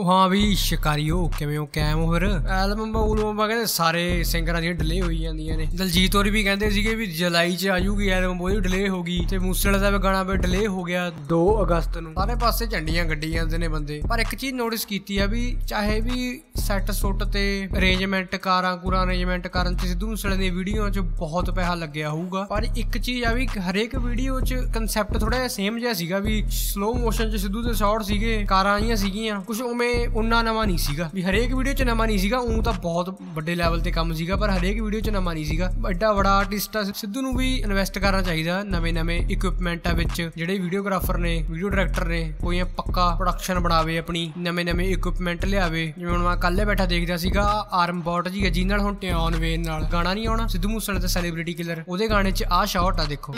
ਉਹ ਹਾਂ ਵੀ ਸ਼ਿਕਾਰੀਓ ਕਿਵੇਂ ਹੋ ਕੈਮ ਹੋ ਫਿਰ। ਐਲਬਮ ਉਲਬਮ ਕਹਿੰਦੇ ਸਾਰੇ ਸਿੰਗਰਾਂ ਦੀਆਂ ਡਿਲੇ ਹੋਈ ਜਾਂਦੀਆਂ ਨੇ। ਦਲਜੀਤ ਹੋਰੀ ਵੀ ਕਹਿੰਦੇ ਸੀਗੇ ਵੀ ਜੁਲਾਈ 'ਚ ਆਜੂਗੀ ਐਲਬਮ ਉਹਦੀ ਡਿਲੇ ਹੋ ਗਈ। ਤੇ ਮੂਸੇਵਾਲੇ ਦਾ ਵੀ ਗਾਣਾ ਵੀ ਡਿਲੇ ਹੋ ਗਿਆ 2 ਅਗਸਤ ਨੂੰ। ਸਾਰੇ ਪਾਸੇ ਝੰਡੀਆਂ ਗੱਡੀ ਜਾਂਦੇ ਨੇ ਬੰਦੇ। ਪਰ ਇੱਕ ਚੀਜ਼ ਨੋਟਿਸ ਕੀਤੀ ਆ ਵੀ ਚਾਹੇ ਵੀ ਸੈੱਟ ਸੁੱਟ ਤੇ ਅਰੇਂਜਮੈਂਟ ਕਾਰਾਂ ਕੂਰਾਂ ਅਰੇਂਜਮੈਂਟ ਕਰਨ ਤੇ ਸਿੱਧੂ ਮੂਸੇਵਾਲੇ ਦੀ ਵੀਡੀਓ 'ਚ ਬਹੁਤ ਪੈਸਾ ਲੱਗਿਆ ਹੋਊਗਾ। ਪਰ ਇੱਕ ਚੀਜ਼ ਆ ਵੀ ਹਰੇਕ ਵੀਡੀਓ 'ਚ ਕਨਸੈਪਟ ਥੋੜਾ ਜਿਹਾ ਸੇਮ ਜਿਹਾ ਸੀਗਾ ਵੀ ਸਲੋ ਮੋਸ਼ਨ 'ਚ ਸਿੱਧੂ ਦੇ ਸ਼ਾਟ ਸੀਗੇ ਕਾਰਾਂ ਆਈਆਂ ਸੀਗੀਆਂ। ਕੁਝ ਉਵੇਂ ਉਨਾ ਨਵਾਂ ਨਹੀਂ ਸੀਗਾ। ਵੀ ਹਰੇਕ ਵੀਡੀਓ 'ਚ ਨਵਾਂ ਨਹੀਂ ਸੀਗਾ ਉਹ ਤਾਂ ਬਹੁਤ ਵੱਡੇ ਲੈਵਲ ਤੇ ਕੰਮ ਸੀਗਾ ਪਰ ਹਰੇਕ ਵੀਡੀਓ 'ਚ ਨਵਾਂ ਨਹੀਂ ਸੀਗਾ। ਐਡਾ ਬੜਾ ਆਰਟਿਸਟ ਆ ਸਿੱਧੂ ਨੂੰ ਵੀ ਇਨਵੈਸਟ ਕਰਨਾ ਚਾਹੀਦਾ ਨਵੇਂ-ਨਵੇਂ ਇਕਵਿਪਮੈਂਟਾਂ ਵਿੱਚ ਜਿਹੜੇ ਵੀਡੀਓਗ੍ਰਾਫਰ ਨੇ ਵੀਡੀਓ ਡਾਇਰੈਕਟਰ ਨੇ ਕੋਈ ਪੱਕਾ ਪ੍ਰੋਡਕਸ਼ਨ ਬਣਾਵੇ ਆਪਣੀ ਨਵੇਂ-ਨਵੇਂ ਇਕਵਿਪਮੈਂਟ ਲਿਆਵੇ। ਜਿਵੇਂ ਹੁਣ ਮੈਂ ਕੱਲੇ ਬੈਠਾ ਦੇਖਦਾ ਸੀਗਾ ਆਰਮ ਬੋਟ ਜੀ ਜੀ ਨਾਲ ਹੁਣ ਟਿਆਨ ਵੇਨ ਨਾਲ ਗਾਣਾ ਨਹੀਂ ਆਉਣਾ ਸਿੱਧੂ ਮੂਸੇਵਾਲੇ ਦਾ ਸੈਲੀਬ੍ਰਿਟੀ ਕਿਲਰ ਉਹਦੇ ਗਾਣੇ 'ਚ ਆਹ ਸ਼ਾਟ ਆ ਦੇਖੋ.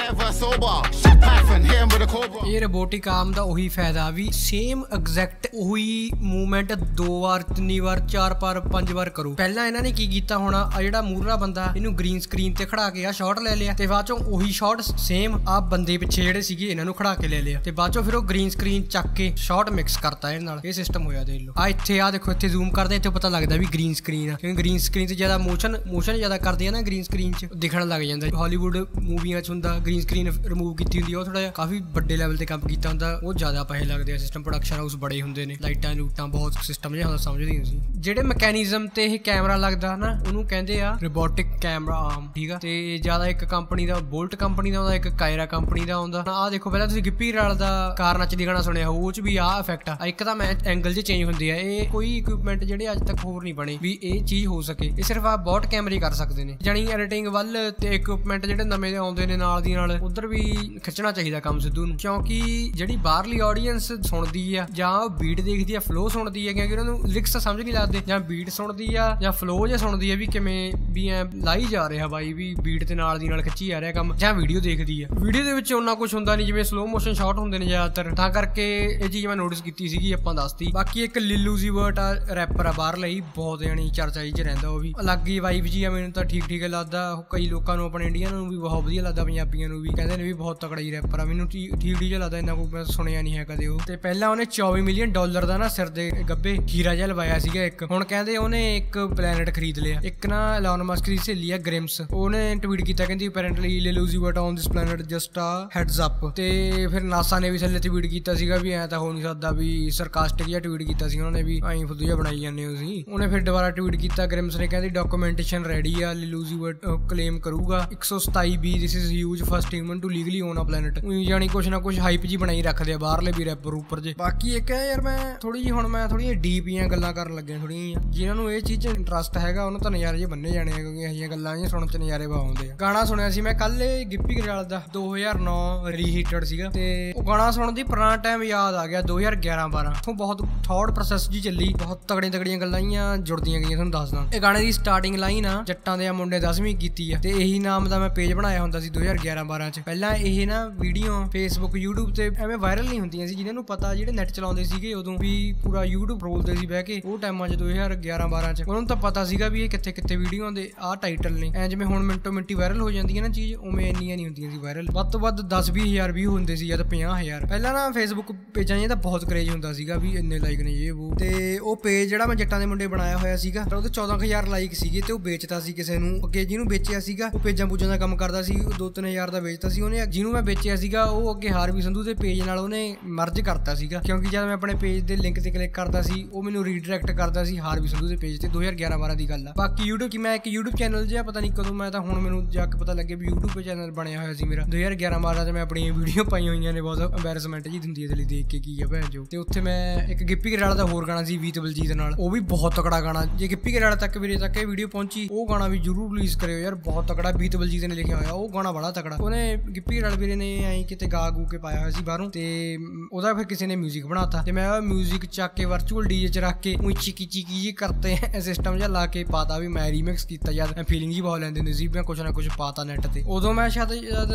ਇਹ ਰੋਬੋਟਿਕ ਆਰਮ ਦਾ ਉਹੀ ਫਾਇਦਾ ਵੀ ਸੇਮ ਐਗਜ਼ੈਕਟ ਉਹੀ ਮੂਵਮੈਂਟ ਦੋ ਵਾਰ, ਤਿੰਨੀ ਵਾਰ, ਚਾਰ ਵਾਰ, ਪੰਜ ਵਾਰ ਕਰੋ। ਪਹਿਲਾਂ ਇਹਨਾਂ ਨੇ ਕੀ ਕੀਤਾ ਹੋਣਾ? ਆ ਜਿਹੜਾ ਮੂਰਲਾ ਬੰਦਾ, ਇਹਨੂੰ ਗ੍ਰੀਨ ਸਕਰੀਨ ਤੇ ਖੜਾ ਕੇ ਆ ਸ਼ਾਟ ਲੈ ਲਿਆ ਤੇ ਬਾਅਦ ਚੋਂ ਉਹੀ ਸ਼ਾਟ ਸੇਮ ਆ ਬੰਦੇ ਪਿੱਛੇ ਜਿਹੜੇ ਸੀਗੇ, ਇਹਨਾਂ ਨੂੰ ਖੜਾ ਕੇ ਲੈ ਲਿਆ। ਤੇ ਬਾਅਦ ਚੋਂ ਫਿਰ ਉਹ ਗ੍ਰੀਨ ਸਕਰੀਨ ਚੱਕ ਕੇ ਸ਼ਾਟ ਮਿਕਸ ਕਰਤਾ ਇਹਨਾਂ ਨਾਲ। ਇਹ ਸਿਸਟਮ ਹੋਇਆ ਦੇਖ ਲਓ। ਆ ਇੱਥੇ ਆ ਦੇਖੋ, ਇੱਥੇ ਜ਼ੂਮ ਕਰਦੇ, ਇੱਥੇ ਪਤਾ ਲੱਗਦਾ ਵੀ ਗ੍ਰੀਨ ਸਕਰੀਨ ਆ। ਕਿਉਂਕਿ ਗ੍ਰੀਨ ਸਕਰੀਨ ਤੇ ਜ਼ਿਆਦਾ ਮੋਸ਼ਨ ਮੋਸ਼ਨ ਜ਼ਿਆਦਾ ਕਰਦੇ ਆ ਨਾ ਗ੍ਰੀਨ ਸਕਰੀਨ 'ਚ, ਦਿਖਣ ਲੱਗ ਜਾਂਦਾ। ਹਾਲੀਵੁੱਡ ਮੂਵੀਆਂ 'ਚ ਹੁੰਦਾ ਗ੍ਰੀਨ ਸਕਰੀਨ ਰਿਮੂਵ ਕੀਤੀ ਹੁੰਦੀ ਆ, ਉਹ ਥੋੜਾ ਜਿਹਾ ਕਾਫੀ ਵੱਡੇ ਲੈਵਲ ਤੇ ਕੰਮ ਕੀਤਾ ਹੁੰਦਾ। ਉਹ ਜ਼ਿਆਦਾ ਪੈਸੇ ਲੱਗਦੇ ਆ ਸਿਸਟਮ ਪ੍ਰੋਡਕਸ਼ਨ ਹਾਊਸ ਬੜੇ ਹੁੰਦੇ ਨੇ, ਲਾਈਟਾਂ ਲੂਟਾਂ ਬਹੁਤ ਸਿਸਟਮ ਜਿਹਾ ਹੁੰਦਾ, ਸਮਝਦੇ ਨਹੀਂ ਸੀ ਜਿਹੜੇ ਮੈਕੈਨਿਜ਼ਮ ਤੇ ਇਹ ਕੈਮਰਾ ਲੱਗਦਾ ਨਾ ਉਹਨੂੰ ਕਹਿੰਦੇ ਆ ਰੋਬੋਟਿਕ ਕੈਮਰਾ ਆਰਮ ਠੀਕ ਆ? ਤੇ ਜ਼ਿਆਦਾ ਇੱਕ ਕੰਪਨੀ ਦਾ ਬੋਲਟ ਕੰਪਨੀ ਦਾ ਆਉਂਦਾ ਇੱਕ ਕਾਇਰਾ ਕੰਪਨੀ ਦਾ ਆਉਂਦਾ ਆਹ ਦੇਖੋ, ਪਹਿਲਾਂ ਤੁਸੀਂ ਗਿੱਪੀ ਰਾਲ ਦਾ ਕਾਰ ਨੱਚਦੀ ਗਾਣਾ ਸੁਣਿਆ ਹੋਊ, ਉਹ ਚ ਵੀ ਆਹ ਇਫੈਕਟ ਆ। ਇੱਕ ਤਾਂ ਮੈਂ ਐਂਗਲ 'ਚ ਚੇਂਜ ਹੁੰਦੇ ਆ, ਇਹ ਕੋਈ ਇਕਵਿਪਮੈਂਟ ਜਿਹੜੇ ਅੱਜ ਤੱਕ ਹੋਰ ਨਹੀਂ ਬਣੇ, ਵੀ ਇਹ ਚੀਜ਼ ਹੋ ਸਕੇ। ਇਹ ਸਿਰਫ ਆ ਬੋਟ ਕੈਮਰੇ ਕਰ ਸਕਦੇ ਨੇ। ਜਾਨੀ ਐਡੀਟਿੰਗ ਵੱਲ ਤੇ ਇਕਵਿਪਮੈਂਟ ਜਿਹੜੇ ਨਵੇਂ ਆਉਂਦੇ ਨੇ ਨਾਲ ਦੀ ਨਾਲ, ਉਧਰ ਵੀ ਖਿੱਚਣਾ ਚਾਹੀਦਾ ਕੰਮ ਸਿੱਧੂ ਨੂੰ। ਕਿਉਂਕਿ ਜਿਹੜੀ ਬਾਹਰਲੀ ਆਡੀਅנס ਸੁਣਦੀ ਆ, ਜਾਂ ਉਹ ਬੀਟ ਦੇਖਦੀ ਆ ਫਲੋ ਸੁਣਦੀ ਹੈ, ਕਿਉਂਕਿ ਉਹਨਾਂ ਨੂੰ ਲਿਰਿਕਸ ਸਮਝ ਨਹੀਂ ਲੱਗਦੇ, ਜਾਂ ਬੀਟ ਸੁਣਦੀ ਆ, ਜਾਂ ਫਲੋ ਜੇ ਸੁਣਦੀ ਆ ਵੀ ਕਿਵੇਂ ਵੀ ਐ ਲਾਈ ਜਾ ਰਿਹਾ ਬਾਈ, ਵੀ ਬੀਟ ਦੇ ਨਾਲ ਦੀ ਨਾਲ ਖਿੱਚੀ ਜਾ ਰਿਹਾ ਕੰਮ, ਜਾਂ ਵੀਡੀਓ ਦੇਖਦੀ ਆ। ਵੀਡੀਓ ਦੇ ਵਿੱਚ ਉਹਨਾਂ ਕੁਝ ਹੁੰਦਾ ਨਹੀਂ, ਜਿਵੇਂ ਸਲੋ ਮੋਸ਼ਨ ਸ਼ਾਟ ਹੁੰਦੇ ਨੇ ਜ਼ਿਆਦਾਤਰ, ਤਾਂ ਕਰਕੇ ਇਹ ਚੀਜ਼ ਮੈਂ ਨੋਟਿਸ ਕੀਤੀ ਸੀਗੀ, ਆਪਾਂ ਦੱਸਤੀ। ਬਾਕੀ ਇੱਕ ਲਿਲੂ ਜ਼ੀਵਰਟ ਆ ਰੈਪਰ ਆ ਬਾਹਰ ਲਈ ਬਹੁਤ ਯਾਨੀ ਚਰਚਾ 'ਚ ਰਹਿੰਦਾ ਉਹ ਵੀ। ਅਲੱਗ ਹੀ ਵਾਈਬ ਜੀ ਆ, ਮੈਨੂੰ ਤਾਂ ਠੀਕ ਠੀਕ ਲੱਗਦਾ, ਕਈ ਲੋਕਾਂ ਨੂੰ ਆਪਣੇ ਇੰਡੀਆ ਨੂੰ ਵੀ ਬਹੁਤ ਵਧੀਆ ਲੱਗਦਾ, ਪੰਜਾਬੀਆਂ ਨੂੰ ਵੀ, ਕਹਿੰਦੇ ਨੇ ਵੀ ਬਹੁਤ ਤਕੜਾ ਹੀ ਰੈਪਰ ਆ, ਮੈਨੂੰ ਠੀਕ ਠੀਕ ਜਿਹਾ ਲੱਗਦਾ, ਇੰਨਾ ਕੋਈ ਮੈਂ ਸੁਣਿਆ ਨਹੀਂ ਹੈ ਕਦੇ ਉਹ। ਤੇ ਪਹਿਲਾਂ ਉਹਨੇ 24 ਮਿਲੀਅਨ ਡਾਲਰ ਦਾ ਨਾ ਸਿਰ ਦੇ ਗੱਬੇ ਹੀਰਾ ਜਿਹਾ ਲਵਾਇਆ ਸੀਗਾ ਇੱਕ। ਹੁਣ ਕਹਿੰਦੇ ਉਹਨੇ ਇੱਕ ਪਲੈਨਟ ਖਰੀਦ ਲਿਆ। ਇੱਕ ਨਾ ਐਲਨ ਮਸਕ ਦੀ ਸਹੇਲੀ ਆ ਗ੍ਰਿਮਸ ਉਹਨੇ ਟਵੀਟ ਕੀਤਾ, ਕਹਿੰਦੀ apparently Lil Uzi Vert on this planet just a heads up ਤੇ ਫਿਰ ਨਾਸਾ ਨੇ ਵੀ ਥੱਲੇ ਟਵੀਟ ਕੀਤਾ ਸੀਗਾ ਵੀ ਐ ਤਾਂ ਹੋ ਨਹੀਂ ਸਕਦਾ ਵੀ ਸਰਕਾਸਟਿਕ ਜਿਹਾ ਟਵੀਟ ਕੀਤਾ ਸੀ ਉਹਨਾਂ ਨੇ ਵੀ, ਐਂ ਫੁੱਦੂ ਜਿਹਾ ਬਣਾਈ ਜਾਂਦੇ ਹੋ ਸੀ ਉਹਨੇ ਫਿਰ ਦੁਬਾਰਾ ਟਵੀਟ ਕੀਤਾ ਗ੍ਰਿਮਸ ਨੇ ਕਹਿੰਦੀ ਡਾਕੂਮੈਂਟੇਸ਼ਨ ਰੈਡੀ ਆ ਲਿਲੂਜ਼ੀ ਵਟ ਕਲੇਮ ਕਰੂਗਾ। 127 B this is huge first human to legally own a planet ਯਾਨੀ ਕੁਛ ਨਾ ਕੁਛ ਹਾਈਪ ਜੀ ਬਣਾਈ ਰੱਖਦੇ ਆ ਬਾਹਰਲੇ ਵੀ ਰੈਪਰ ਉੱਪਰ ਜੇ। ਬਾਕੀ ਇੱਕ ਹੈ ਯਾਰ ਮੈਂ ਥੋੜੀ ਜੀ ਹੁਣ ਮੈਂ ਥੋੜੀਆਂ ਡੀਪ ਜੀਆਂ ਗੱਲਾਂ ਕਰਨ ਲੱਗਿਆ ਥੋੜੀਆਂ ਜਿਨ੍ਹਾਂ ਨੂੰ ਇਹ ਚੀਜ਼ 'ਚ ਇੰਟਰਸਟ ਹੈਗਾ, ਉਹਨਾਂ ਤਾਂ ਨਜ਼ਾਰੇ ਜੇ ਬੰਨੇ ਜਾਣੇ ਆ, ਕਿਉਂਕਿ ਇਹ ਗੱਲਾਂ ਇਹ ਸੁਣਨ 'ਚ ਨਜ਼ਾਰੇ ਬਾ ਆਉਂਦੇ ਆ। ਗਾਣਾ ਸੁਣਿਆ ਸੀ ਮੈਂ ਕੱਲ ਗਿੱਪੀ ਗਰੇਵਾਲ ਦਾ 2009 ਰੀਹੀਟਡ ਸੀਗਾ। ਤੇ ਉਹ ਗਾਣਾ ਸੁਣਨ ਦੀ ਪੁਰਾਣਾ ਟਾਈਮ ਯਾਦ ਆ ਗਿਆ 2011 12 ਤੋਂ ਬਹੁਤ ਥੌਟ ਪ੍ਰੋਸੈਸ ਜੀ ਚੱਲੀ, ਬਹੁਤ ਤਗੜੀਆਂ ਤਗੜੀਆਂ ਗੱਲਾਂ ਆਈਆਂ, ਜੁੜਦੀਆਂ ਗਈਆਂ ਤੁਹਾਨੂੰ ਦੱਸਦਾ ਇਹ ਗਾਣੇ ਦੀ ਸਟਾਰਟਿੰਗ ਲਾਈਨ ਆ, ਜੱਟਾਂ ਦੇ ਆ ਮੁੰਡੇ 10ਵੀਂ ਕੀਤੀ ਆ। ਤੇ ਇਹੀ ਨਾਮ ਦਾ ਮੈਂ ਪੇਜ ਬਣਾਇਆ ਹੁੰਦਾ ਸੀ 2011 12 ਚ। ਪਹਿਲਾਂ ਇਹ ਨਾ ਵੀਡੀਓ ਫੇਸਬੁੱਕ YouTube ਤੇ ਐਵੇਂ ਵਾਇਰਲ ਨਹੀਂ ਹੁੰਦੀਆਂ ਸੀ, ਜਿਨ੍ਹਾਂ ਨੂੰ ਪਤਾ ਜਿਹੜੇ ਨੈਟ ਚਲਾਉਂਦੇ ਸੀਗੇ ਉਦੋਂ ਵੀ ਪੂਰਾ YouTube ਰੋਲਦੇ ਸੀ ਬਹਿ ਕੇ, ਉਹ ਟਾਈਮਾਂ ਚ 2011 12 ਚ। ਉਹਨਾਂ ਨੂੰ ਤਾਂ ਪਤਾ ਸੀਗਾ ਵੀ ਇਹ ਕਿੱਥੇ ਕਿੱਥੇ ਵੀਡੀਓ ਦੇ ਆਹ ਟਾਈਟਲ ਨੇ। ਐ ਜਿਵੇਂ ਹੁਣ ਮਿੰਟੋ ਮਿੰਟੀ ਵਾਇਰਲ ਹੋ ਜਾਂਦੀ ਹੈ ਨਾ ਚੀਜ਼, ਉਵੇਂ ਇੰਨੀਆਂ ਨਹੀਂ ਹੁੰਦੀਆਂ ਸੀ ਵਾਇਰਲ ਵੱਧ ਤੋਂ ਵੱਧ 10 20000 ਵੀ ਹੁੰਦੇ ਸੀ ਜਾਂ ਤਾਂ 50000 ਪਹਿਲਾਂ ਨਾ ਫੇਸਬੁੱਕ ਪੇਜਾਂ 'ਚ ਤਾਂ ਬਹੁਤ ਕਰੇਜ ਹੁੰਦਾ ਸੀਗਾ ਵੀ ਇੰਨੇ ਲਾਈਕ ਨੇ ਇਹ ਉਹ ਤੇ ਉਹ ਪੇਜ ਜਿਹੜਾ ਮੈਂ ਜੱਟਾਂ ਦੇ ਮੁੰਡੇ ਬਣਾਇਆ ਹੋਇਆ ਸੀਗਾ ਉਹਦੇ 14000 ਲਾਈਕ ਸੀਗੇ ਤੇ ਉਹ ਵੇਚਦਾ ਸੀ ਕਿਸੇ ਨੂੰ। ਅੱਗੇ ਜਿਹਨੂੰ ਵੇਚਿਆ ਸੀਗਾ, ਉਹ ਪੇਜਾਂ ਪੂਜਾਂ ਦਾ ਕੰਮ ਕਰਦਾ ਸੀ, ਉਹ 2-3000 ਦਾ ਵੇਚਦਾ ਸੀ ਉਹਨੇ। ਜਿਹਨੂੰ ਮੈਂ ਵੇਚਿਆ ਸੀਗਾ, ਉਹ ਅੱਗੇ ਹਾਰਵੀ ਸੰਧੂ ਦੇ ਪੇਜ ਨਾਲ ਉਹਨੇ ਮਰਜ ਕਰਤਾ ਸੀਗਾ। ਕਿਉਂਕਿ ਜਦ ਮੈਂ ਆਪਣੇ ਪੇਜ ਦੇ ਲਿੰਕ ਤੇ ਕਲਿੱਕ ਚੈੱਕ ਕਰਦਾ ਸੀ, ਉਹ ਮੈਨੂੰ ਰੀਡਾਇਰੈਕਟ ਕਰਦਾ ਸੀ ਹਾਰ ਵੀ ਸੰਧੂ ਦੇ ਪੇਜ ਤੇ 2011-12 ਦੀ ਗੱਲ ਆ। ਬਾਕੀ YouTube ਕਿ, ਮੈਂ ਇੱਕ YouTube ਚੈਨਲ ਜਿਹਾ, ਪਤਾ ਨਹੀਂ ਕਦੋਂ ਮੈਂ ਤਾਂ ਹੁਣ ਮੈਨੂੰ ਜਾ ਕੇ ਪਤਾ ਲੱਗਿਆ ਵੀ YouTube ਚੈਨਲ ਬਣਿਆ ਹੋਇਆ ਸੀ ਮੇਰਾ। 2011-12 ਤੇ ਮੈਂ ਆਪਣੀਆਂ ਵੀਡੀਓ ਪਾਈ ਹੋਈਆਂ ਨੇ, ਬਹੁਤ ਐਂਬੈਰਸਮੈਂਟ ਜੀ ਦਿੰਦੀ ਇਹਦੇ ਲਈ, ਦੇਖ ਕੇ ਕੀ ਆ ਭੈਣ ਜੋ ਤੇ ਉੱਥੇ ਮੈਂ ਇੱਕ ਗਿੱਪੀ ਗਰਾੜਾ ਦਾ ਹੋਰ ਗਾਣਾ ਸੀ, ਵੀਤ ਬਲਜੀਤ ਨਾਲ। ਉਹ ਵੀ ਬਹੁਤ ਤਕੜਾ ਗਾਣਾ। ਜੇ ਗਿੱਪੀ ਗਰਾੜਾ ਤੱਕ ਵੀਰੇ ਤੱਕ ਇਹ ਵੀਡੀਓ ਪਹੁੰਚੀ, ਉਹ ਗਾਣਾ ਵੀ ਜ਼ਰੂਰ ਰਿਲੀਜ਼ ਕਰਿਓ ਯਾਰ, ਬਹੁਤ ਤਕੜਾ। ਵੀਤ ਬਲਜੀਤ ਨੇ ਲਿਖਿਆ ਹੋਇਆ, ਉਹ ਗਾਣਾ ਬੜਾ ਤਕੜਾ। ਉਹਨੇ ਗਿੱਪੀ ਗਰਾੜਾ ਵੀਰੇ ਨੇ ਐਂ ਕਿਤੇ ਗਾ ਗੂ ਕੇ ਪਾਇਆ ਹੋਇਆ ਸੀ ਬਾਹਰੋਂ, ਤੇ ਉਹਦਾ ਫਿਰ ਕਿਸੇ ਨੇ ਮਿਊਜ਼ਿਕ ਬਣਾਤਾ। ਤੇ ਮੈਂ ਉਹ ਮਿਊਜ਼ਿਕ ਚੱਕ ਚੱਕ ਕੇ ਵਰਚੁਅਲ ਡੀਜੇ ਚ ਰੱਖ ਕੇ ਉਹੀ ਚਿਕੀ ਚਿਕੀ ਜੀ ਕਰਤੇ ਸਿਸਟਮ ਜਿਹਾ ਲਾ ਕੇ ਪਾਤਾ ਵੀ ਮੈਂ ਰੀਮਿਕਸ ਕੀਤਾ। ਯਾਰ, ਮੈਂ ਫੀਲਿੰਗ ਜੀ ਬਹੁਤ ਲੈਂਦੇ ਹੁੰਦੀ ਸੀ ਮੈਂ ਕੁਛ ਨਾ ਕੁਛ ਪਾਤਾ ਨੈਟ ਤੇ। ਉਦੋਂ ਮੈਂ ਸ਼ਾਇਦ ਜਦ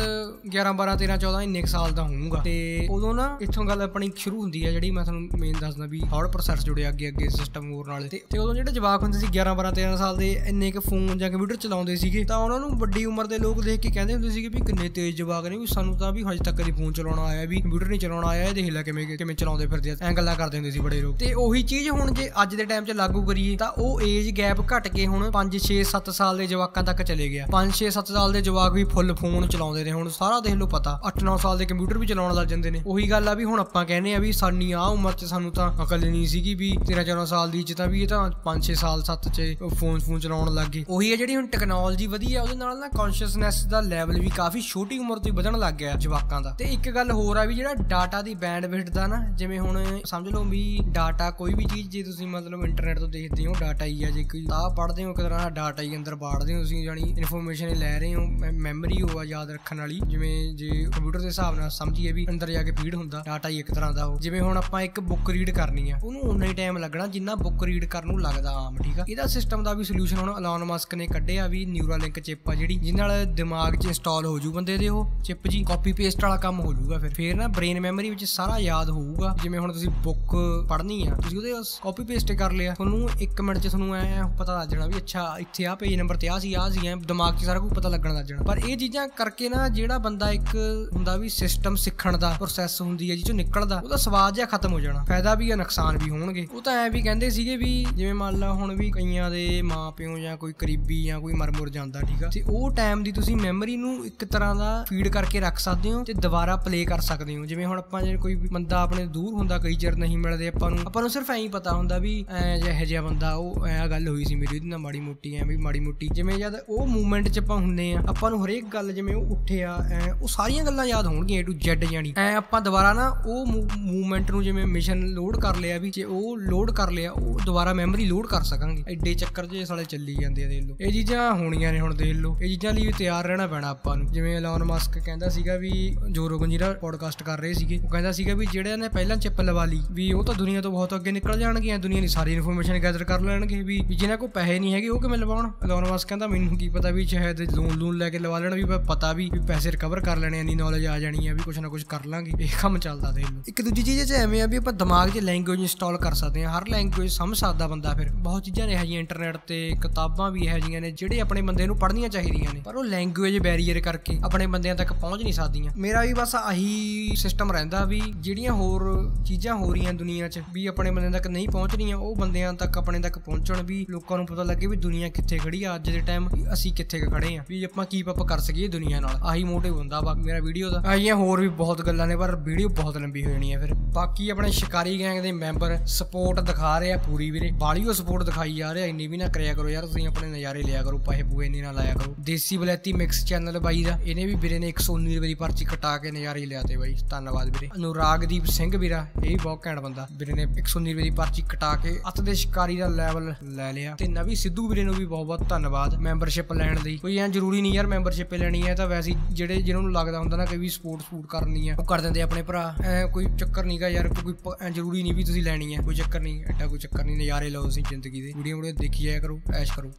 11 12 13 14 ਇੰਨੇ ਸਾਲ ਦਾ ਹੋਊਗਾ। ਤੇ ਉਦੋਂ ਨਾ ਇੱਥੋਂ ਗੱਲ ਆਪਣੀ ਸ਼ੁਰੂ ਹੁੰਦੀ ਹੈ ਜਿਹੜੀ ਮੈਂ ਤੁਹਾਨੂੰ ਮੇਨ ਦੱਸਦਾ ਵੀ ਥੌਟ ਪ੍ਰੋਸੈਸ ਜੁੜਿਆ ਅੱਗੇ ਅੱਗੇ ਸਿਸਟਮ ਹੋਰ ਨਾਲ। ਤੇ ਉਦੋਂ ਜਿਹੜੇ ਜਵਾਕ ਹੁੰਦੇ ਸੀ 11 12 13 ਸਾਲ ਦੇ ਇੰਨੇ ਕੁ ਫੋਨ ਜਾਂ ਕੰਪਿਊਟਰ ਚਲਾਉਂਦੇ ਸੀਗੇ, ਤਾਂ ਉਹਨਾਂ ਨੂੰ ਵੱਡੀ ਉਮਰ ਦੇ ਲੋਕ ਦੇਖ ਕੇ ਕਹਿੰਦੇ ਹੁੰਦੇ ਸੀਗੇ ਵੀ ਕਿੰਨੇ ਤੇਜ਼ ਜਵਾਕ ਨੇ ਵੀ ਸਾਨੂੰ ਤਾਂ ਵੀ ਹਜੇ ਤੱਕ ਦੀ ਫੋਨ ਚਲਾਉਣਾ ਆਇਆ ਵੀ ਕੰਪਿਊਟਰ ਨਹੀਂ ਚਲਾਉਣਾ ਆਇਆ ਇਹ ਦੇਖ ਲੈ ਕਿਵੇਂ ਕਿਵੇਂ ਚਲਾਉਂਦੇ ਫਿਰਦੇ ਆ। ਐਂ ਗੱਲਾਂ ਕਰਦੇ ਹੁੰਦੇ ਸੀ ਬੜੇ ਲੋਕ। ਤੇ ਉਹੀ ਚੀਜ਼ ਹੁਣ ਜੇ ਅੱਜ ਦੇ ਟਾਈਮ 'ਚ ਲਾਗੂ ਕਰੀਏ ਤਾਂ ਉਹ ਏਜ ਗੈਪ ਘਟ ਕੇ ਹੁਣ 5 6 7 ਸਾਲ ਦੇ ਜਵਾਕਾਂ ਤੱਕ ਚਲੇ ਗਿਆ। 5 6 7 ਸਾਲ ਦੇ ਜਵਾਕ ਵੀ ਫੁੱਲ ਫੋਨ ਚਲਾਉਂਦੇ ਨੇ ਹੁਣ ਸਾਰਾ ਦੇਖ ਲਓ ਪਤਾ 8 9 ਸਾਲ ਦੇ ਕੰਪਿਊਟਰ ਵੀ ਚਲਾਉਣ ਲੱਗ ਜਾਂਦੇ ਨੇ। ਉਹੀ ਗੱਲ ਆ ਵੀ ਹੁਣ ਆਪਾਂ ਕਹਿੰਦੇ ਆ ਵੀ ਸਾਨੀ ਆ ਉਮਰ 'ਚ ਸਾਨੂੰ ਤਾਂ ਅਕਲ ਨਹੀਂ ਸੀਗੀ ਵੀ 13 14 ਸਾਲ ਦੀ 'ਚ ਤਾਂ ਵੀ ਇਹ ਤਾਂ 5 6 ਸਾਲ 7 'ਚ ਫੋਨ ਫੋਨ ਚਲਾਉਣ ਲੱਗ ਗਏ। ਉਹੀ ਆ ਜਿਹੜੀ ਹੁਣ ਟੈਕਨੋਲੋਜੀ ਵਧੀ ਆ, ਉਹਦੇ ਨਾਲ ਨਾ ਕੌਨਸ਼ੀਅਸਨੈਸ ਦਾ ਲੈਵਲ ਵੀ ਕਾਫੀ ਛੋਟੀ ਉਮਰ ਤੋਂ ਹੀ ਵਧਣ ਲੱਗ ਗਿਆ ਜਵਾਕਾਂ ਦਾ। ਤੇ ਇੱਕ ਗੱਲ ਹੋਰ ਆ ਵੀ ਜਿਹੜਾ ਡਾਟਾ ਦੀ ਬੈਂਡਵਿਡਥ ਦਾ ਨਾ, ਜਿਵੇਂ ਹੁਣ ਸਮਝ ਲਓ ਵੀ ਡਾਟਾ ਕੋਈ ਵੀ ਚੀਜ਼ ਜੇ ਤੁਸੀਂ ਮਤਲਬ ਇੰਟਰਨੈਟ ਤੋਂ ਦੇਖਦੇ ਹੋ ਡਾਟਾ ਹੀ ਆ ਜੇ ਕੋਈ। ਤਾਂ ਪੜ੍ਹਦੇ ਹੋ ਇੱਕ ਤਰ੍ਹਾਂ ਦਾ ਡਾਟਾ ਹੀ ਅੰਦਰ ਬਾੜਦੇ ਹੋ ਤੁਸੀਂ ਜਾਨੀ ਇਨਫੋਰਮੇਸ਼ਨ ਲੈ ਰਹੇ ਹੋ ਮੈਮਰੀ ਹੋਆ ਯਾਦ ਰੱਖਣ ਵਾਲੀ। ਜਿਵੇਂ ਜੇ ਕੰਪਿਊਟਰ ਦੇ ਹਿਸਾਬ ਨਾਲ ਸਮਝੀਏ ਵੀ ਅੰਦਰ ਜਾ ਕੇ ਫੀਡ ਹੁੰਦਾ ਡਾਟਾ ਹੀ ਇੱਕ ਤਰ੍ਹਾਂ ਦਾ ਉਹ। ਜਿਵੇਂ ਹੁਣ ਆਪਾਂ ਇੱਕ ਬੁੱਕ ਰੀਡ ਕਰਨੀ ਆ, ਉਹਨੂੰ ਉਨਾ ਹੀ ਟਾਈਮ ਲੱਗਣਾ ਜਿੰਨਾ ਬੁੱਕ ਰੀਡ ਕਰਨ ਨੂੰ ਲੱਗਦਾ ਆਮ, ਠੀਕ ਆ? ਇਹਦਾ ਸਿਸਟਮ ਦਾ ਵੀ ਸੋਲੂਸ਼ਨ ਹੁਣ ਅਲੋਨ ਮਸਕ ਨੇ ਕੱਢਿਆ ਵੀ ਨਿਊਰਾਲਿੰਕ ਚਿਪ ਆ ਜਿਹੜੀ, ਜਿਹਦੇ ਨਾਲ ਦਿਮਾਗ 'ਚ ਇੰਸਟਾਲ ਹੋ ਜੂ ਬੰਦੇ ਦੇ ਉਹ ਚਿਪ ਜੀ। ਕਾਪੀ ਪੇਸਟ ਵਾਲਾ ਕੰਮ ਹੋ ਜਾਊਗਾ ਫਿਰ। ਫੇਰ ਨਾ ਬ੍ਰੇਨ ਮੈਮਰੀ ਵਿੱਚ ਸਾਰਾ ਯਾਦ ਹੋਊਗਾ। ਜਿਵੇਂ ਹੁਣ ਤੁਸੀਂ ਬੁੱਕ ਪੜ੍ਹਨੀ ਆ। ਤੁਸੀਂ ਉਹਦੇ ਕਾਪੀ ਪੇਸਟ ਕਰ ਲਿਆ। ਤੁਹਾਨੂੰ 1 ਮਿੰਟ 'ਚ ਤੁਹਾਨੂੰ ਐ ਪਤਾ ਲੱਗ ਜਾਣਾ ਵੀ ਅੱਛਾ, ਇੱਥੇ ਆ ਪੇਜ ਨੰਬਰ ਤੇ ਆ ਸੀ ਆ ਸੀ, ਐ ਦਿਮਾਗ 'ਚ ਸਾਰਾ ਕੁਝ ਪਤਾ ਲੱਗਣ ਲੱਗ ਜਾਣਾ। ਪਰ ਇਹ ਚੀਜ਼ਾਂ ਕਰਕੇ ਨਾ ਜਿਹੜਾ ਬੰਦਾ ਇੱਕ ਹੁੰਦਾ ਵੀ ਸਿਸਟਮ ਸਿੱਖਣ ਦਾ ਪ੍ਰੋਸੈਸ ਹੁੰਦੀ ਹੈ ਜਿਹ ਨਿਕਲਦਾ, ਉਹਦਾ ਸਵਾਦ ਜਿਹਾ ਖਤਮ ਹੋ ਜਾਣਾ। ਫਾਇਦਾ ਵੀ ਆ, ਨੁਕਸਾਨ ਵੀ ਹੋਣਗੇ। ਉਹ ਤਾਂ ਐ ਵੀ ਕਹਿੰਦੇ ਸੀਗੇ ਵੀ ਜਿਵੇਂ ਮੰਨ ਲਾ ਹੁਣ ਵੀ ਕਈਆਂ ਦੇ ਮਾਪਿਓ ਜਾਂ ਕੋਈ ਕਰੀਬੀ ਜਾਂ ਕੋਈ ਮਰਮੁਰ ਜਾਂਦਾ ਠੀਕ ਆ, ਤੇ ਉਹ ਟਾਈਮ ਦੀ ਤੁਸੀਂ ਮੈਮਰੀ ਨੂੰ ਇੱਕ ਤਰ੍ਹਾਂ ਦਾ ਫੀਡ ਕਰਕੇ ਰੱਖ ਸਕਦੇ ਹੋ ਤੇ ਦੁਬਾਰਾ ਪਲੇ ਕਰ ਸਕਦੇ ਹੋ। ਜਿਵੇਂ ਹੁਣ ਆਪਾਂ ਜੇ ਕੋਈ ਬੰਦਾ ਆਪਣੇ ਦੂਰ ਹੁੰਦਾ, ਕਈ ਚਿਰ ਨਹੀਂ ਮਿਲਦੇ, ਆਪਾਂ ਨੂੰ ਆਪਾਂ ਨੂੰ ਸਿਰਫ ਐਂ ਹੀ ਪਤਾ ਹੁੰਦਾ ਵੀ, ਐ ਜਿਹੇ ਜਿਹਾ ਬੰਦਾ, ਉਹ ਐ ਗੱਲ ਹੋਈ ਸੀ ਮੇਰੀ, ਉਹਦੇ ਨਾਲ ਮਾੜੀ ਮੋਟੀ, ਐ ਵੀ ਮਾੜੀ ਮੋਟੀ। ਜਿਵੇਂ ਜਦ ਉਹ ਮੂਵਮੈਂਟ 'ਚ ਆਪਾਂ ਹੁੰਨੇ ਆ, ਆਪਾਂ ਨੂੰ ਹਰੇਕ ਗੱਲ ਜਿਵੇਂ ਉਹ ਉੱਠਿਆ, ਐ, ਉਹ ਸਾਰੀਆਂ ਗੱਲਾਂ ਯਾਦ ਹੋਣਗੀਆਂ, A to Z ਜਾਣੀ ਐ ਆਪਾਂ ਦੁਬਾਰਾ ਨਾ ਉਹ ਮੂਵਮੈਂਟ ਨੂੰ ਜਿਵੇਂ ਮਿਸ਼ਨ ਲੋਡ ਕਰ ਲਿਆ ਵੀ, ਜੇ ਉਹ ਲੋਡ ਕਰ ਲਿਆ, ਉਹ ਦੁਬਾਰਾ ਮੈਮਰੀ ਲੋਡ ਕਰ ਸਕਾਂਗੇ। ਐਡੇ ਚੱਕਰ ਜੇ ਸਾਲੇ ਚੱਲੀ ਜਾਂਦੇ ਆ, ਦੇਖ ਲਓ। ਇਹ ਚੀਜ਼ਾਂ ਹੋਣੀਆਂ ਨੇ ਹੁਣ, ਦੇਖ ਲਓ। ਇਹ ਚੀਜ਼ਾਂ ਲਈ ਤਿਆਰ ਰਹਿਣਾ ਪੈਣਾ ਆਪਾਂ ਨੂੰ। ਜਿਵੇਂ ਐਲਨ ਮਸਕ ਕਹਿੰਦਾ ਸੀਗਾ ਵੀ, ਜੋ ਰੋਗਨ ਜਿਹੜਾ ਪੋਡਕਾਸਟ ਕਰ ਰਹੇ ਸੀਗੇ, ਉਹ ਕਹਿੰਦਾ ਸੀਗਾ ਵੀ, ਜਿਹੜੇ ਨੇ ਪਹਿਲਾਂ ਚਿਪ ਲਵਾ ਲਈ, ਵੀ ਉਹ ਤਾਂ ਦੁਨੀਆ ਤੋਂ ਬਹੁਤ ਅੱਗੇ ਨਿਕਲ ਜਾਣਗੀਆਂ, ਦੁਨੀਆ ਦੀ ਸਾਰੀ ਇਨਫੋਰਮੇਸ਼ਨ ਗੈਦਰ ਕਰ ਲੈਣਗੇ ਵੀ ਵੀ ਜਿਨ੍ਹਾਂ ਕੋਲ ਪੈਸੇ ਨਹੀਂ ਹੈਗੇ, ਉਹ ਕਿਵੇਂ ਲਵਾਉਣ? ਐਲਨ ਮਸਕ ਕਹਿੰਦਾ, ਮੈਨੂੰ ਕੀ ਪਤਾ ਵੀ ਸ਼ਾਇਦ ਲੋਨ ਲੋਨ ਲੈ ਕੇ ਲਵਾ ਲੈਣ, ਵੀ ਪਤਾ ਵੀ ਪੈਸੇ ਰਿਕਵਰ ਕਰ ਲੈਣੇ, ਇੰਨੀ ਨੌਲੇਜ ਆ ਜਾਣੀ ਆ ਵੀ ਕੁਛ ਨਾ ਕੁਛ ਕਰ ਲਾਂਗੇ। ਇਹ ਕੰਮ ਚੱਲਦਾ ਦੇਖ ਲਓ। ਇੱਕ ਦੂਜੀ ਚੀਜ਼ 'ਚ ਐਵੇਂ ਆ ਵੀ ਆਪਾਂ ਦਿਮਾਗ 'ਚ ਲੈਂਗੁਏਜ ਇੰਸਟਾਲ ਕਰ ਸਕਦੇ ਹਾਂ, ਹਰ ਲੈਂਗੁਏਜ ਸਮਝ ਸਕਦਾ ਬੰਦਾ ਫਿਰ। ਬਹੁਤ ਚੀਜ਼ਾਂ ਨੇ ਹੈਗੀਆਂ ਇੰਟਰਨੈਟ ਤੇ, ਕਿਤਾਬਾਂ ਵੀ ਇਹੋ ਜਿਹੀਆਂ ਨੇ, ਜਿਹੜੇ ਆਪਣੇ ਬੰਦੇ ਨੂੰ ਪੜ੍ਹਨੀਆਂ ਚਾਹੀਦੀਆਂ ਨੇ। ਪਰ ਉਹ ਲੈਂਗੁਏਜ ਬੈਰੀਅਰ ਕਰਕੇ ਆਪਣੇ ਬੰਦਿਆਂ ਤੱਕ ਪਹੁੰਚ ਨਹੀਂ ਸਕਦੀਆਂ। ਮੇਰਾ ਵੀ ਬਸ ਆਹੀ ਸਿਸਟਮ ਰਹਿੰਦਾ ਵੀ ਜਿਹੜੀਆਂ ਹੋਰ ਚੀਜ਼ਾਂ ਹੋ ਰਹੀਆਂ ਦੁਨੀਆ 'ਚ ਵੀ ਆਪਣੇ ਬੰਦਿਆਂ ਤੱਕ ਨਹੀਂ ਪਹੁੰਚ ਰਹੀਆਂ ਉਹ ਬੰਦਿਆਂ ਤੱਕ ਆਪਣੇ ਤੱਕ ਪਹੁੰਚਣ ਵੀ ਲੋਕਾਂ ਨੂੰ ਪਤਾ ਲੱਗੇ ਵੀ ਦੁਨੀਆ ਕਿੱਥੇ ਖੜੀ ਆ ਅੱਜ ਦੇ ਟਾਈਮ ਅਸੀਂ ਕਿੱਥੇ ਖੜੇ ਆ, ਵੀ ਆਪਾਂ ਕੀਪ ਅਪ ਕਰ ਸਕੀਏ ਦੁਨੀਆ ਨਾਲ। ਆਹੀ ਮੋਟਿਵ ਹੁੰਦਾ ਵਾ ਮੇਰਾ ਵੀਡੀਓ ਦਾ। ਆਈਆਂ ਹੋਰ ਵੀ ਬਹੁਤ ਗੱਲਾਂ ਨੇ, ਪਰ ਵੀਡੀਓ ਬਹੁਤ ਲੰਬੀ ਹੋ ਜਾਣੀ ਹੈ ਫਿਰ। ਬਾਕੀ ਆਪਣੇ ਸ਼ਿਕਾਰੀ ਗੈਂਗ ਦੇ ਮੈਂਬਰ ਸਪੋਰਟ ਦਿਖਾ ਰਹੇ ਆ ਪੂਰੀ ਵੀਰੇ। ਬਾਲੀਓ ਸਪੋਰਟ ਦਿਖਾਈ ਜਾ ਰਿਹਾ, ਇੰਨੀ ਵੀ ਨਾ ਕਰਿਆ ਕਰੋ ਯਾਰ, ਤੁਸੀਂ ਆਪਣੇ ਨਜ਼ਾਰੇ ਲਿਆ ਕਰੋ ਪੈਸੇ ਪੂਏ ਇੰਨੇ ਨਾ ਲਾਇਆ ਕਰੋ। ਦੇਸੀ ਬਲੈਤੀ ਮਿਕਸ ਚੈਨਲ ਬਾਈ ਦਾ, ਇਹਨੇ ਵੀ ਵੀਰੇ ਨੇ 119 ਰੁਪਏ ਦੀ ਪਰਚੀ ਕਟਾ ਕੇ ਨਜ਼ਾਰੇ ਲਿਆਤੇ ਬਾਈ। ਧੰਨਵਾਦ ਵੀਰੇ। ਅਨੁਰਾਗਦੀਪ ਸਿੰਘ ਵੀਰਾ, ਇਹ ਵੀ ਬਹੁਤ ਘੈਂਟ ਬੰਦਾ। ਵੀਰੇ ਨੇ 119 ਰੁਪਏ ਦੀ ਪਰਚੀ ਕਟਾ ਕੇ ਅੱਤ ਦੇ ਸ਼ਿਕਾਰੀ ਦਾ ਲੈਵਲ ਲੈ ਲਿਆ। ਤੇ ਨਵੀਂ ਸਿੱਧੂ ਵੀਰੇ ਨੂੰ ਵੀ ਬਹੁਤ ਬਹੁਤ ਧੰਨਵਾਦ ਮੈਂਬਰਸ਼ਿਪ ਲੈਣ ਲਈ। ਕੋਈ ਐਂ ਜ਼ਰੂਰੀ ਨਹੀਂ ਯਾਰ ਮੈਂਬਰਸ਼ਿਪ ਲੈਣੀ ਹੈ ਤਾਂ ਵੈਸੇ ਜਿਹੜੇ ਜਿਹਨਾਂ ਨੂੰ ਲੱਗਦਾ ਹੁੰਦਾ ਨਾ ਕਿ ਵੀ ਸਪੋਰਟ ਸਪੋਰਟ ਕਰਨੀ ਆ ਉਹ ਕਰ ਦਿੰਦੇ ਆਪਣੇ ਭਰਾ। ਐ ਕੋਈ ਚੱਕਰ ਨਹੀਂਗਾ ਯਾਰ, ਕੋਈ ਪ- ਜ਼ਰੂਰੀ ਨਹੀਂ ਵੀ ਤੁਸੀਂ ਲੈਣੀ ਹੈ। ਕੋਈ ਚੱਕਰ ਨਹੀਂ ਐਡਾ ਕੋਈ ਚੱਕਰ ਨਹੀਂ ਨਜ਼ਾਰੇ ਲਓ ਤੁਸੀਂ ਜ਼ਿੰਦਗੀ ਦੇ। ਵੀਡੀਓ ਵੀਡੀਓ ਦੇਖੀ ਜਾਇਆ ਕਰੋ, ਐਸ਼ ਕਰੋ।